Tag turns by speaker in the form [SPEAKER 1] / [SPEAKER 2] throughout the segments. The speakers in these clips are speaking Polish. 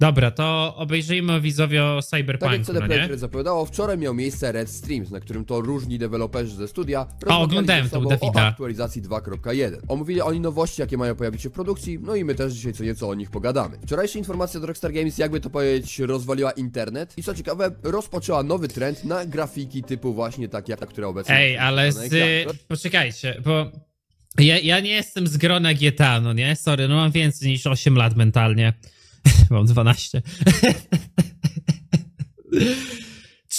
[SPEAKER 1] Dobra, to obejrzyjmy widzowie o
[SPEAKER 2] Tak jak
[SPEAKER 1] Cyberpunku,
[SPEAKER 2] CD
[SPEAKER 1] no
[SPEAKER 2] Projekt
[SPEAKER 1] nie?
[SPEAKER 2] Red zapowiadało, wczoraj miał miejsce Red Streams, na którym to różni deweloperzy ze studia rozmawiali
[SPEAKER 1] oglądałem
[SPEAKER 2] ze
[SPEAKER 1] to u
[SPEAKER 2] sobą o aktualizacji 2.1. Omówili oni nowości, jakie mają pojawić się w produkcji, no i my też dzisiaj co nieco o nich pogadamy. Wczorajsza informacja od Rockstar Games, jakby to powiedzieć, rozwaliła internet i co ciekawe, rozpoczęła nowy trend na grafiki typu właśnie takie, jak ta, która obecnie
[SPEAKER 1] Ej,
[SPEAKER 2] jest
[SPEAKER 1] ale
[SPEAKER 2] na
[SPEAKER 1] z...
[SPEAKER 2] ekranie.
[SPEAKER 1] Poczekajcie, bo... Ja, ja nie jestem z grona GTA, no nie? Sorry, no mam więcej niż 8 lat mentalnie. Mam 12.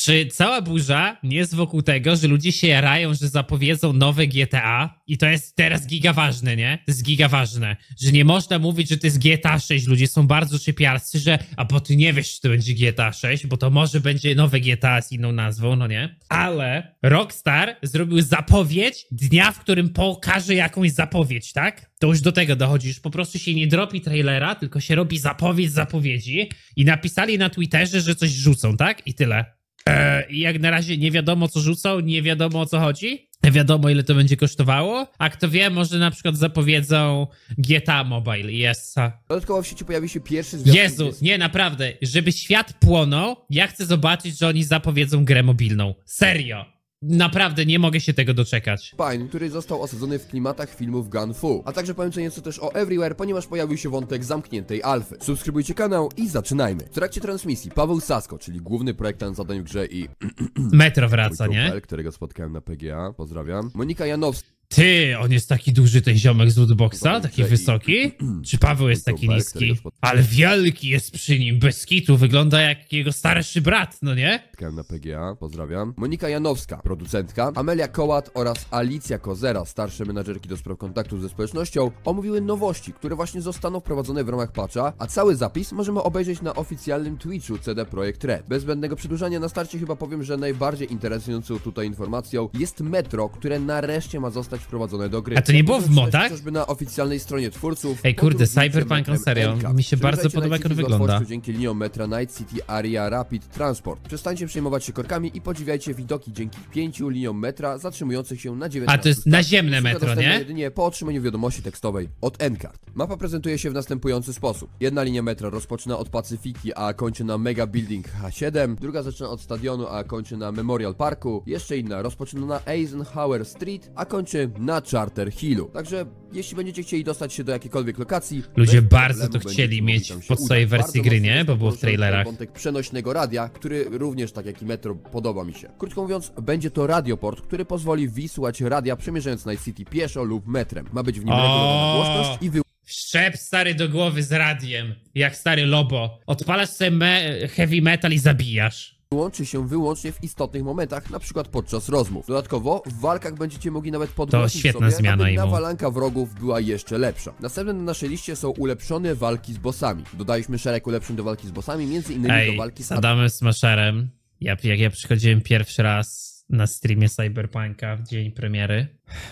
[SPEAKER 1] Czy cała burza nie jest wokół tego, że ludzie się jarają, że zapowiedzą nowe GTA i to jest teraz giga ważne, nie? To jest giga ważne, że nie można mówić, że to jest GTA 6. Ludzie są bardzo czepiarscy, że a bo ty nie wiesz, czy to będzie GTA 6, bo to może będzie nowe GTA z inną nazwą, no nie? Ale Rockstar zrobił zapowiedź dnia, w którym pokaże jakąś zapowiedź, tak? To już do tego dochodzi, już po prostu się nie dropi trailera, tylko się robi zapowiedź zapowiedzi i napisali na Twitterze, że coś rzucą, tak? I tyle. E, i jak na razie nie wiadomo, co rzucą, nie wiadomo o co chodzi. Nie wiadomo, ile to będzie kosztowało. A kto wie, może na przykład zapowiedzą GTA Mobile. Yes.
[SPEAKER 2] Dodatkowo w sieci pojawi się pierwszy zwiastun
[SPEAKER 1] Jezu,
[SPEAKER 2] jest-
[SPEAKER 1] nie, naprawdę. Żeby świat płonął, ja chcę zobaczyć, że oni zapowiedzą grę mobilną. Serio. Naprawdę nie mogę się tego doczekać.
[SPEAKER 2] Pine, który został osadzony w klimatach filmów Gun Fu. A także powiem co nieco też o Everywhere, ponieważ pojawił się wątek zamkniętej alfy. Subskrybujcie kanał i zaczynajmy. W trakcie transmisji Paweł Sasko, czyli główny projektant zadań w grze i
[SPEAKER 1] Metro wraca, nie?
[SPEAKER 2] kumpel, którego spotkałem na PGA, pozdrawiam. Monika Janowska,
[SPEAKER 1] Ty, on jest taki duży, ten ziomek z Lootboxa? Taki wysoki? Czy Paweł jest taki niski? Ale wielki jest przy nim, bez kitu. Wygląda jak jego starszy brat, no nie?
[SPEAKER 2] na PGA, pozdrawiam. Monika Janowska, producentka. Amelia Kołat oraz Alicja Kozera, starsze menadżerki do spraw kontaktów ze społecznością, omówiły nowości, które właśnie zostaną wprowadzone w ramach patcha, a cały zapis możemy obejrzeć na oficjalnym Twitchu CD Projekt Red. Bez zbędnego przedłużania na starcie chyba powiem, że najbardziej interesującą tutaj informacją jest Metro, które nareszcie ma zostać wprowadzone do gry.
[SPEAKER 1] A to nie było w modach?
[SPEAKER 2] Chociażby na oficjalnej stronie twórców.
[SPEAKER 1] Ej, kurde, Cyberpunk, on serio,
[SPEAKER 2] Enka.
[SPEAKER 1] mi się bardzo podoba, jak on wygląda.
[SPEAKER 2] dzięki liniom metra Night City Area Rapid Transport. Przestańcie przejmować się korkami i podziwiajcie widoki dzięki pięciu liniom metra zatrzymujących się na 19
[SPEAKER 1] A to jest naziemne metro, nie?
[SPEAKER 2] jedynie po otrzymaniu wiadomości tekstowej od N-Card. Mapa prezentuje się w następujący sposób. Jedna linia metra rozpoczyna od Pacyfiki, a kończy na Mega Building H7. Druga zaczyna od stadionu, a kończy na Memorial Parku. Jeszcze inna rozpoczyna na Eisenhower Street, a kończy na Charter Hillu. Także jeśli będziecie chcieli dostać się do jakiejkolwiek lokacji,
[SPEAKER 1] Ludzie bardzo to chcieli mieć
[SPEAKER 2] tam się
[SPEAKER 1] pod swojej
[SPEAKER 2] udać.
[SPEAKER 1] wersji gry, nie? Bo było w trailerach.
[SPEAKER 2] Wątek przenośnego radia, który również, tak jak i Metro, podoba mi się. Krótko mówiąc, będzie to radioport, który pozwoli wysłać radia przemierzając Night City pieszo lub metrem. Ma być w nim regulowana głośność i wy
[SPEAKER 1] Szczep stary do głowy z radiem, jak stary lobo. Odpalasz sobie me heavy metal i zabijasz.
[SPEAKER 2] Łączy się wyłącznie w istotnych momentach, na przykład podczas rozmów. Dodatkowo w walkach będziecie mogli nawet podgłosić
[SPEAKER 1] świetna
[SPEAKER 2] sobie,
[SPEAKER 1] zmiana
[SPEAKER 2] aby nawalanka wrogów była jeszcze lepsza. Następne na naszej liście są ulepszone walki z bossami. Dodaliśmy szereg ulepszeń do walki z bossami, między innymi do
[SPEAKER 1] Ej,
[SPEAKER 2] walki z
[SPEAKER 1] z Adamem Smasherem. Ja, jak ja przychodziłem pierwszy raz na streamie Cyberpunka w dzień premiery,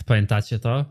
[SPEAKER 1] pamiętacie to?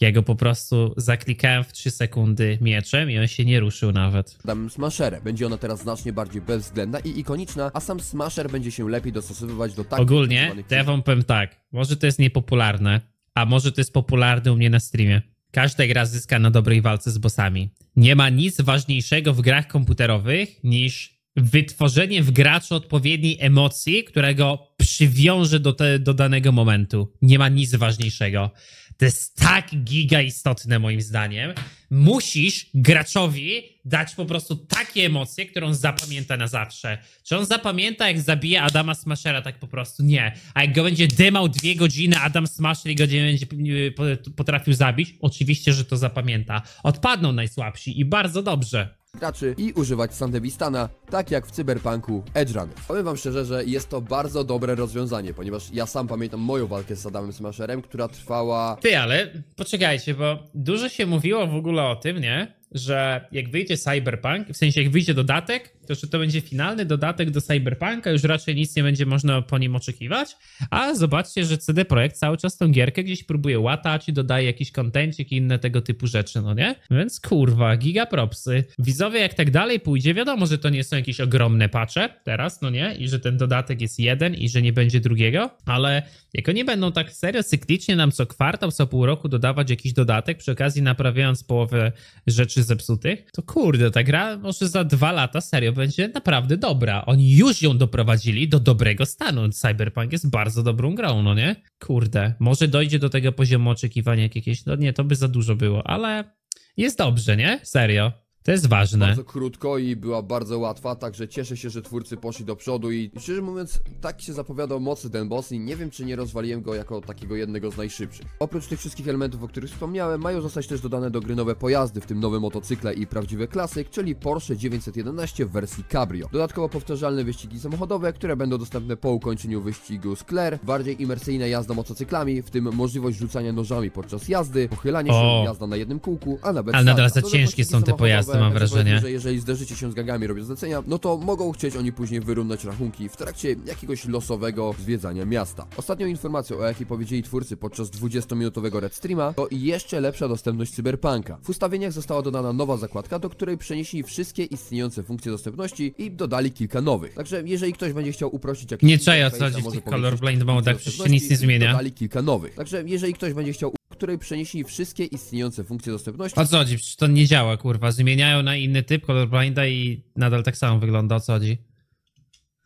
[SPEAKER 1] Ja go po prostu zaklikałem w 3 sekundy mieczem i on się nie ruszył nawet.
[SPEAKER 2] Adamem Smasherem. Będzie ona teraz znacznie bardziej bezwzględna i ikoniczna, a sam Smasher będzie się lepiej dostosowywać do tak
[SPEAKER 1] Ogólnie, to ja wam powiem tak, może to jest niepopularne, a może to jest popularne u mnie na streamie. Każda gra zyska na dobrej walce z bossami. Nie ma nic ważniejszego w grach komputerowych niż wytworzenie w graczu odpowiedniej emocji, która go przywiąże do, te, do danego momentu. Nie ma nic ważniejszego. To jest tak giga istotne moim zdaniem. Musisz graczowi dać po prostu takie emocje, które on zapamięta na zawsze. Czy on zapamięta, jak zabije Adama Smashera tak po prostu? Nie. A jak go będzie dymał dwie godziny, Adam Smasher i go nie będzie po- potrafił zabić? Oczywiście, że to zapamięta. Odpadną najsłabsi i bardzo dobrze.
[SPEAKER 2] Graczy i używać Sandevistana, tak jak w Cyberpunku Edge Runner. Powiem wam szczerze, że jest to bardzo dobre rozwiązanie, ponieważ ja sam pamiętam moją walkę z Adamem Smasherem, która trwała
[SPEAKER 1] Ty, ale poczekajcie, bo dużo się mówiło w ogóle o tym, nie? Że jak wyjdzie Cyberpunk, w sensie jak wyjdzie dodatek, to że to będzie finalny dodatek do Cyberpunka, już raczej nic nie będzie można po nim oczekiwać, a zobaczcie, że CD Projekt cały czas tą gierkę gdzieś próbuje łatać i dodaje jakiś kontencik i inne tego typu rzeczy, no nie? Więc kurwa, gigapropsy. Widzowie, jak tak dalej pójdzie, wiadomo, że to nie są jakieś ogromne patche teraz, no nie? I że ten dodatek jest jeden i że nie będzie drugiego, ale jak oni będą tak serio cyklicznie nam co kwartał, co pół roku dodawać jakiś dodatek, przy okazji naprawiając połowę rzeczy zepsutych, to kurde, ta gra może za dwa lata serio będzie naprawdę dobra. Oni już ją doprowadzili do dobrego stanu. Cyberpunk jest bardzo dobrą grą, no nie? Kurde, może dojdzie do tego poziomu oczekiwania jakiegoś, no nie, to by za dużo było, ale jest dobrze, nie? Serio. To jest ważne.
[SPEAKER 2] Bardzo krótko i była bardzo łatwa, także cieszę się, że twórcy poszli do przodu i szczerze mówiąc, tak się zapowiadał mocny ten boss i nie wiem, czy nie rozwaliłem go jako takiego jednego z najszybszych. Oprócz tych wszystkich elementów, o których wspomniałem, mają zostać też dodane do gry nowe pojazdy, w tym nowe motocykle i prawdziwy klasyk, czyli Porsche 911 w wersji Cabrio. Dodatkowo powtarzalne wyścigi samochodowe, które będą dostępne po ukończeniu wyścigu Scler, bardziej imersyjna jazda motocyklami, w tym możliwość rzucania nożami podczas jazdy, pochylanie się,
[SPEAKER 1] O.
[SPEAKER 2] jazda na jednym kółku, a nawet
[SPEAKER 1] Ale nadal za ciężkie są te
[SPEAKER 2] samochodowe,
[SPEAKER 1] pojazdy, mam wrażenie.
[SPEAKER 2] że jeżeli zderzycie się z gangami robiąc zlecenia, no to mogą chcieć oni później wyrównać rachunki w trakcie jakiegoś losowego zwiedzania miasta. Ostatnią informacją, o jakiej powiedzieli twórcy podczas 20-minutowego Red Streama, to jeszcze lepsza dostępność cyberpunka. W ustawieniach została dodana nowa zakładka, do której przenieśli wszystkie istniejące funkcje dostępności i dodali kilka nowych. Także jeżeli ktoś będzie chciał uprościć jakieś
[SPEAKER 1] Nie czaję, o co chodzi w tych colorblind modach, przecież się nic nie zmienia.
[SPEAKER 2] Dodali kilka nowych. Także jeżeli ktoś będzie chciał której przenieśli wszystkie istniejące funkcje dostępności
[SPEAKER 1] O co chodzi? Przecież to nie działa, kurwa. Zmieniają na inny typ colorblinda i nadal tak samo wygląda, o co chodzi?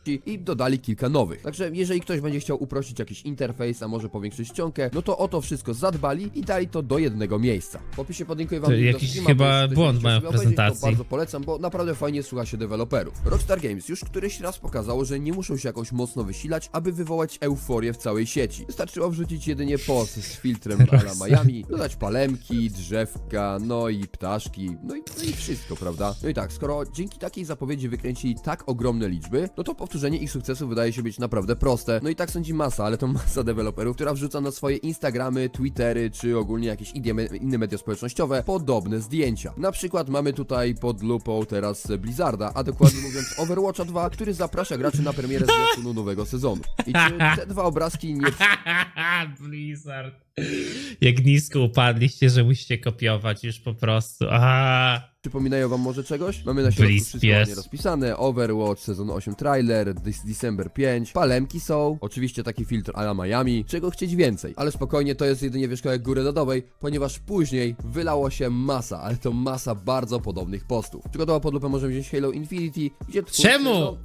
[SPEAKER 2] I dodali kilka nowych. Także jeżeli ktoś będzie chciał uprościć jakiś interfejs, a może powiększyć ściągę, no to o to wszystko zadbali i dali to do jednego miejsca. W opisie podlinkuję wam
[SPEAKER 1] To jakiś
[SPEAKER 2] streama,
[SPEAKER 1] chyba błąd mają w prezentacji.
[SPEAKER 2] To bardzo polecam, bo naprawdę fajnie słucha się deweloperów. Rockstar Games już któryś raz pokazało, że nie muszą się jakoś mocno wysilać, aby wywołać euforię w całej sieci. Wystarczyło wrzucić jedynie post z filtrem ala Miami, dodać palemki, drzewka, no i ptaszki, no i, no i wszystko, prawda? No i tak, skoro dzięki takiej zapowiedzi wykręcili tak ogromne liczby, no to powtórzenie ich sukcesu wydaje się być naprawdę proste. No i tak sądzi masa, ale to masa deweloperów, która wrzuca na swoje Instagramy, Twittery, czy ogólnie jakieś inne, media społecznościowe podobne zdjęcia. Na przykład mamy tutaj pod lupą teraz Blizzarda, a dokładnie mówiąc Overwatcha 2, który zaprasza graczy na premierę zwiastunu nowego sezonu. I czy te dwa obrazki nie
[SPEAKER 1] Blizzard. Jak nisko upadliście, że musicie kopiować już po prostu. Aha.
[SPEAKER 2] Przypominają wam może czegoś? Mamy na środku wszystko ładnie rozpisane. Overwatch, sezon 8 trailer, Dis December 5, palemki są, oczywiście taki filtr a la Miami, czego chcieć więcej. Ale spokojnie, to jest jedynie wierzchołek góry lodowej, ponieważ później wylało się masa, ale to masa bardzo podobnych postów. Przykładowo pod lupę możemy wziąć Halo Infinity, gdzie twórcy,
[SPEAKER 1] Czemu?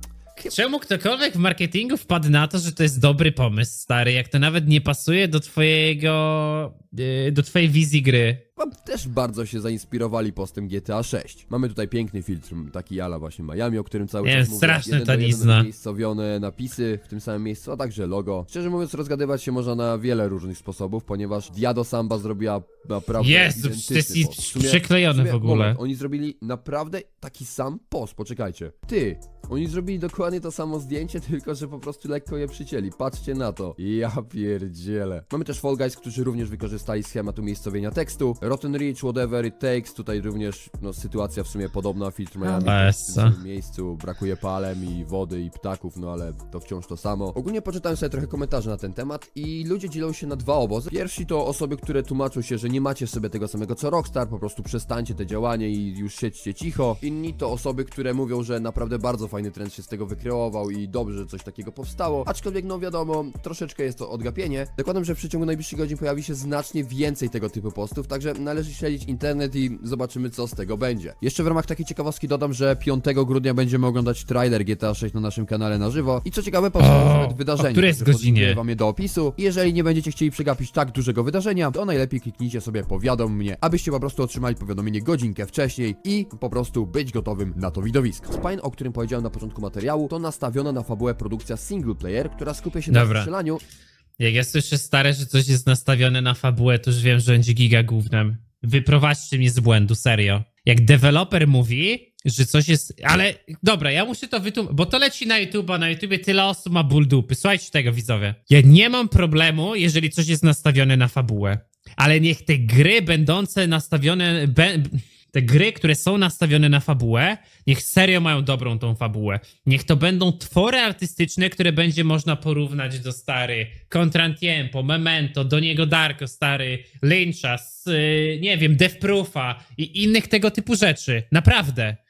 [SPEAKER 1] Czemu ktokolwiek w marketingu wpadł na to, że to jest dobry pomysł, stary, jak to nawet nie pasuje do twojego, yy, do twojej wizji gry?
[SPEAKER 2] Chyba też bardzo się zainspirowali postem GTA 6. Mamy tutaj piękny filtr, taki ala właśnie Miami, o którym cały
[SPEAKER 1] Nie,
[SPEAKER 2] czas mówię.
[SPEAKER 1] straszne
[SPEAKER 2] Jeden
[SPEAKER 1] tanizna.
[SPEAKER 2] umiejscowione napisy w tym samym miejscu, a także logo. Szczerze mówiąc, rozgadywać się można na wiele różnych sposobów, ponieważ Diado Samba zrobiła naprawdę
[SPEAKER 1] Jezu, to jest i-
[SPEAKER 2] post. W sumie-
[SPEAKER 1] przyklejone w ogóle.
[SPEAKER 2] Moment, oni zrobili naprawdę taki sam post, poczekajcie. Ty, oni zrobili dokładnie to samo zdjęcie, tylko że po prostu lekko je przycięli. Patrzcie na to. Ja pierdzielę. Mamy też Fall Guys, którzy również wykorzystali schemat umiejscowienia tekstu. Rotten Ridge, whatever it takes. Tutaj również no, sytuacja w sumie podobna. Filtr Miami w tym samym miejscu. Brakuje palem i wody i ptaków, no ale to wciąż to samo. Ogólnie poczytałem sobie trochę komentarzy na ten temat i ludzie dzielą się na dwa obozy. Pierwsi to osoby, które tłumaczą się, że nie macie sobie tego samego co Rockstar, po prostu przestańcie te działanie i już siedźcie cicho. Inni to osoby, które mówią, że naprawdę bardzo fajny trend się z tego wykreował i dobrze, że coś takiego powstało. Aczkolwiek, no wiadomo, troszeczkę jest to odgapienie. Zakładam, że w przeciągu najbliższych godzin pojawi się znacznie więcej tego typu postów, także należy śledzić internet i zobaczymy, co z tego będzie. Jeszcze w ramach takiej ciekawostki dodam, że 5 grudnia będziemy oglądać trailer GTA 6 na naszym kanale na żywo i co ciekawe, powstało
[SPEAKER 1] O,
[SPEAKER 2] nawet wydarzenie.
[SPEAKER 1] o której jest godzinie?
[SPEAKER 2] wam je do opisu. I jeżeli nie będziecie chcieli przegapić tak dużego wydarzenia, to najlepiej kliknijcie sobie powiadom mnie, abyście po prostu otrzymali powiadomienie godzinkę wcześniej i po prostu być gotowym na to widowisko. Spine, o którym powiedziałem na początku materiału, to nastawiona na fabułę produkcja single player, która skupia się na
[SPEAKER 1] Dobra.
[SPEAKER 2] strzelaniu
[SPEAKER 1] Jak ja słyszę stare, że coś jest nastawione na fabułę, to już wiem, że będzie giga gównem. Wyprowadźcie mnie z błędu, serio. Jak deweloper mówi, że coś jest... Ale dobra, ja muszę to wytłumaczyć, bo to leci na YouTube, a na YouTubie tyle osób ma ból dupy. Słuchajcie tego, widzowie. Ja nie mam problemu, jeżeli coś jest nastawione na fabułę. Ale niech te gry będące nastawione... Be... te gry, które są nastawione na fabułę, niech serio mają dobrą tą fabułę. Niech to będą twory artystyczne, które będzie można porównać do stary Contrantiempo, Memento, do niego Darko, stary Lyncha, z, y, nie wiem, Death Proofa i innych tego typu rzeczy. Naprawdę.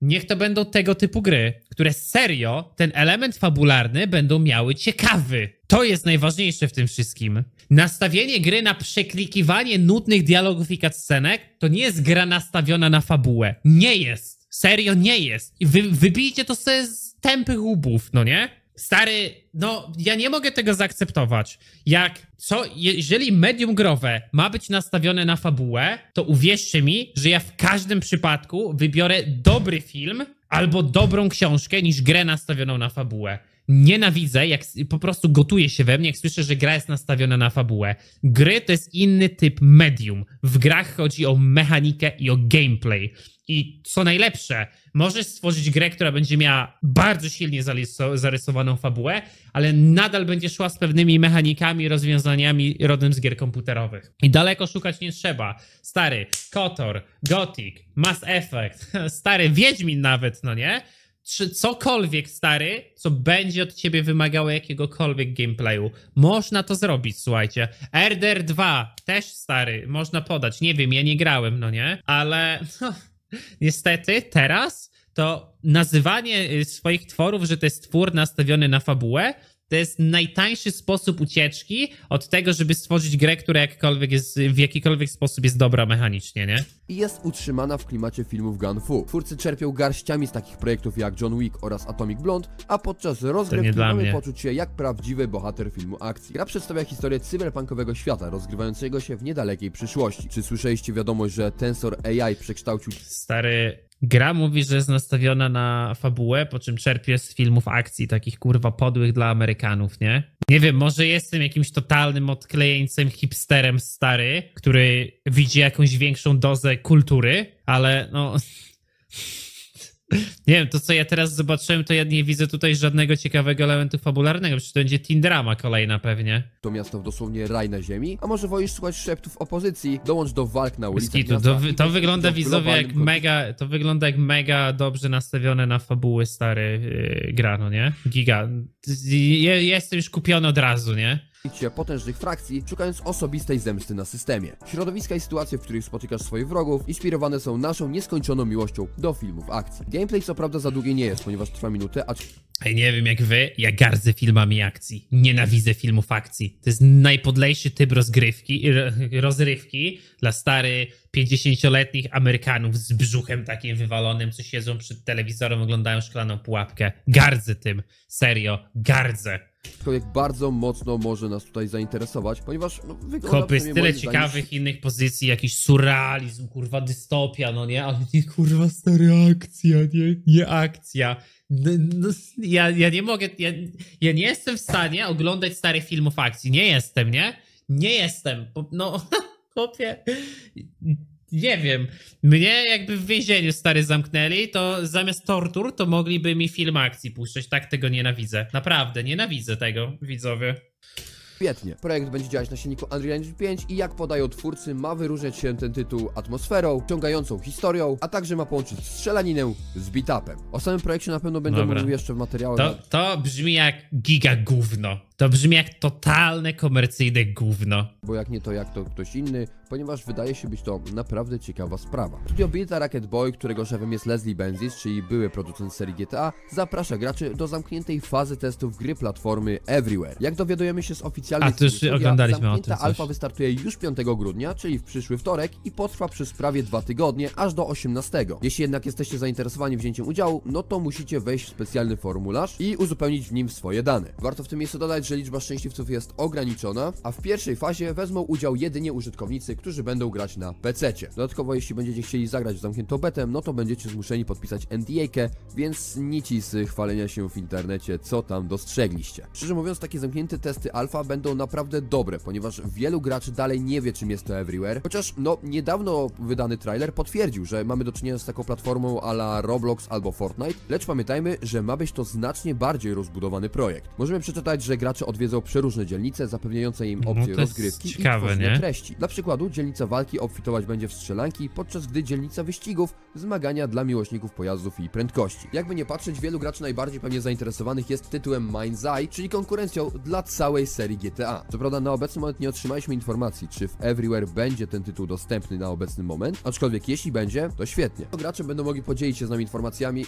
[SPEAKER 1] Niech to będą tego typu gry, które serio ten element fabularny będą miały ciekawy. To jest najważniejsze w tym wszystkim. Nastawienie gry na przeklikiwanie nudnych dialogów i cutscenek to nie jest gra nastawiona na fabułę. Nie jest. Serio nie jest. Wy, wybijcie to sobie z tępych łubów, no nie? Stary, no ja nie mogę tego zaakceptować. Jak co, jeżeli medium growe ma być nastawione na fabułę, to uwierzcie mi, że ja w każdym przypadku wybiorę dobry film albo dobrą książkę niż grę nastawioną na fabułę. Nienawidzę, jak po prostu gotuje się we mnie, jak słyszę, że gra jest nastawiona na fabułę. Gry to jest inny typ medium. W grach chodzi o mechanikę i o gameplay. I co najlepsze, możesz stworzyć grę, która będzie miała bardzo silnie zarysowaną fabułę, ale nadal będzie szła z pewnymi mechanikami, rozwiązaniami rodem z gier komputerowych. I daleko szukać nie trzeba. Stary, Kotor, Gothic, Mass Effect, stary Wiedźmin nawet, no nie? Czy cokolwiek stary, co będzie od ciebie wymagało jakiegokolwiek gameplayu. Można to zrobić, słuchajcie. RDR 2 też stary, można podać. Nie wiem, ja nie grałem, no nie? Ale no, niestety teraz to nazywanie y, swoich tworów, że to jest twór nastawiony na fabułę, to jest najtańszy sposób ucieczki od tego, żeby stworzyć grę, która jakkolwiek jest, w jakikolwiek sposób jest dobra mechanicznie, nie?
[SPEAKER 2] I jest utrzymana w klimacie filmów Gun Fu. Twórcy czerpią garściami z takich projektów jak John Wick oraz Atomic Blonde, a podczas rozgrywki mamy poczuć się jak prawdziwy bohater filmu akcji. Gra przedstawia historię cyberpunkowego świata, rozgrywającego się w niedalekiej przyszłości. Czy słyszeliście wiadomość, że Tensor AI przekształcił...
[SPEAKER 1] Stary, Gra mówi, że jest nastawiona na fabułę, po czym czerpie z filmów akcji, takich kurwa podłych dla Amerykanów, nie? Nie wiem, może jestem jakimś totalnym odklejeńcem, hipsterem stary, który widzi jakąś większą dozę kultury, ale no. Nie wiem, to co ja teraz zobaczyłem, to ja nie widzę tutaj żadnego ciekawego elementu fabularnego. Przecież to będzie teen drama kolejna pewnie.
[SPEAKER 2] To miasto dosłownie raj na ziemi, a może wolisz słuchać szeptów opozycji? Dołącz do walk na ulicach
[SPEAKER 1] to, to, to wygląda widzowie jak mega, to wygląda jak mega dobrze nastawione na fabuły stary yy, gra, no nie? Giga. Ja, jestem już kupiony od razu, nie?
[SPEAKER 2] Potężnych frakcji, szukając osobistej zemsty na systemie. Środowiska i sytuacje, w których spotykasz swoich wrogów, inspirowane są naszą nieskończoną miłością do filmów akcji. Gameplay co prawda za długie nie jest, ponieważ trwa minutę, a
[SPEAKER 1] Ej, nie wiem jak wy, ja gardzę filmami akcji. Nienawidzę filmów akcji. To jest najpodlejszy typ rozgrywki, rozrywki dla stary 50-letnich Amerykanów z brzuchem takim wywalonym, co siedzą przed telewizorem, oglądają szklaną pułapkę. Gardzę tym. Serio, gardzę.
[SPEAKER 2] Jak bardzo mocno może nas tutaj zainteresować, ponieważ no, wygląda
[SPEAKER 1] Kopy, jest tyle ciekawych niż... innych pozycji, jakiś surrealizm, kurwa dystopia, no nie? Ale nie kurwa stary akcja, nie? Nie akcja. No, ja, ja nie mogę, ja, ja nie jestem w stanie oglądać starych filmów akcji. Nie jestem, nie? Nie jestem. No, chłopie, nie wiem. Mnie jakby w więzieniu stary zamknęli, to zamiast tortur, to mogliby mi film akcji puszczać. Tak tego nienawidzę. Naprawdę, nienawidzę tego, widzowie.
[SPEAKER 2] Świetnie. Projekt będzie działać na silniku Unreal Engine 5 i jak podają twórcy, ma wyróżniać się ten tytuł atmosferą, ciągającą historią, a także ma połączyć strzelaninę z beat-upem. O samym projekcie na pewno będę mówił jeszcze w materiałach.
[SPEAKER 1] To, to brzmi jak giga gówno. To brzmi jak totalne komercyjne gówno.
[SPEAKER 2] Bo jak nie to, jak to ktoś inny, ponieważ wydaje się być to naprawdę ciekawa sprawa. Studio Build Rocket Boy, którego szefem jest Leslie Benzis, czyli były producent serii GTA, zaprasza graczy do zamkniętej fazy testów gry platformy Everywhere. Jak dowiadujemy się z oficjalnej
[SPEAKER 1] A, to już studia, oglądaliśmy
[SPEAKER 2] zamknięta
[SPEAKER 1] o tym
[SPEAKER 2] alfa wystartuje już 5 grudnia, czyli w przyszły wtorek i potrwa przez prawie dwa tygodnie, aż do 18. Jeśli jednak jesteście zainteresowani wzięciem udziału, no to musicie wejść w specjalny formularz i uzupełnić w nim swoje dane. Warto w tym miejscu dodać, że liczba szczęśliwców jest ograniczona, a w pierwszej fazie wezmą udział jedynie użytkownicy, którzy będą grać na PC. Dodatkowo, jeśli będziecie chcieli zagrać w zamkniętą betę, no to będziecie zmuszeni podpisać NDA, więc nici z chwalenia się w internecie, co tam dostrzegliście. Szczerze mówiąc, takie zamknięte testy alfa będą naprawdę dobre, ponieważ wielu graczy dalej nie wie, czym jest to Everywhere, chociaż no niedawno wydany trailer potwierdził, że mamy do czynienia z taką platformą a la Roblox albo Fortnite, lecz pamiętajmy, że ma być to znacznie bardziej rozbudowany projekt. Możemy przeczytać, że gracze gracze odwiedzą przeróżne dzielnice, zapewniające im
[SPEAKER 1] No,
[SPEAKER 2] opcje
[SPEAKER 1] jest
[SPEAKER 2] rozgrywki
[SPEAKER 1] ciekawe,
[SPEAKER 2] i tworzenia
[SPEAKER 1] nie?
[SPEAKER 2] treści. Dla przykładu, dzielnica walki obfitować będzie w strzelanki, podczas gdy dzielnica wyścigów zmagania dla miłośników pojazdów i prędkości. Jakby nie patrzeć, wielu graczy najbardziej pewnie zainteresowanych jest tytułem Mind's Eye, czyli konkurencją dla całej serii GTA. Co prawda na obecny moment nie otrzymaliśmy informacji, czy w Everywhere będzie ten tytuł dostępny na obecny moment, aczkolwiek jeśli będzie, to świetnie. Gracze będą mogli podzielić się z nami informacjami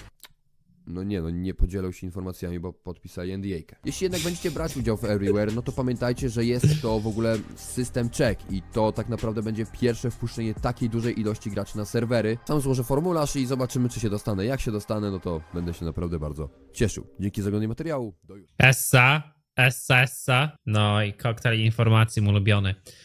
[SPEAKER 2] no nie, no nie podzielą się informacjami, bo podpisali NDA. Jeśli jednak będziecie brać udział w Everywhere, no to pamiętajcie, że jest to w ogóle system check i to tak naprawdę będzie pierwsze wpuszczenie takiej dużej ilości graczy na serwery. Sam złożę formularz i zobaczymy, czy się dostanę. Jak się dostanę, no to będę się naprawdę bardzo cieszył. Dzięki za oglądanie materiału. Do jutra.
[SPEAKER 1] Essa, Essa, Essa. No i koktajl informacji mu ulubiony.